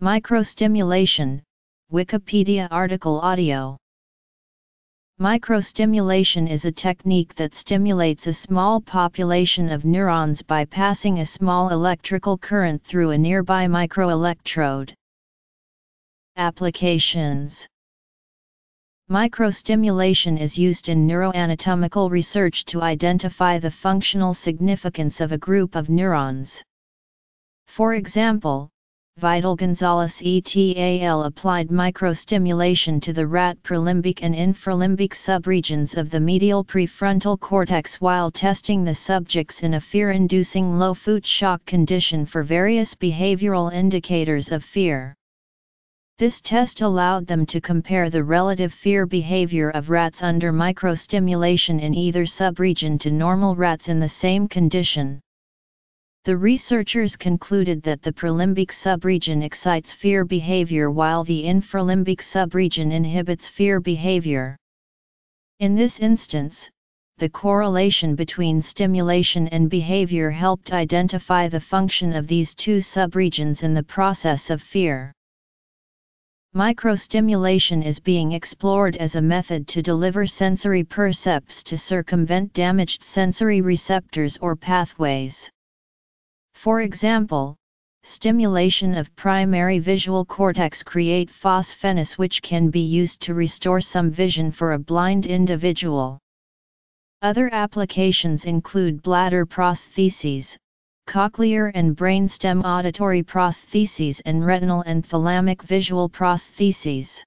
Microstimulation, Wikipedia article audio. Microstimulation is a technique that stimulates a small population of neurons by passing a small electrical current through a nearby microelectrode. Applications Microstimulation is used in neuroanatomical research to identify the functional significance of a group of neurons. For example, Vidal Gonzalez et al. applied microstimulation to the rat prelimbic and infralimbic subregions of the medial prefrontal cortex while testing the subjects in a fear-inducing low foot shock condition for various behavioral indicators of fear. This test allowed them to compare the relative fear behavior of rats under microstimulation in either subregion to normal rats in the same condition. The researchers concluded that the prelimbic subregion excites fear behavior while the infralimbic subregion inhibits fear behavior. In this instance, the correlation between stimulation and behavior helped identify the function of these two subregions in the process of fear. Microstimulation is being explored as a method to deliver sensory percepts to circumvent damaged sensory receptors or pathways. For example, stimulation of primary visual cortex create phosphenes which can be used to restore some vision for a blind individual. Other applications include bladder prostheses, cochlear and brainstem auditory prostheses and retinal and thalamic visual prostheses.